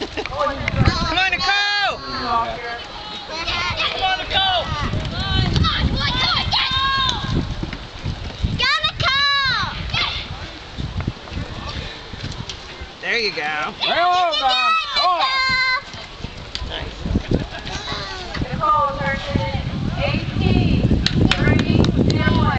Come on, Nicole! Come on, Nicole! There you go.